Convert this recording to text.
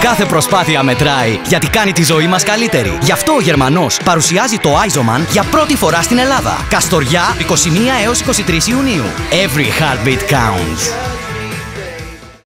Κάθε προσπάθεια μετράει, γιατί κάνει τη ζωή μας καλύτερη. Γι' αυτό ο Γερμανός παρουσιάζει το Άιζομαν για πρώτη φορά στην Ελλάδα. Καστοριά, 21 έως 23 Ιουνίου. Every heartbeat counts.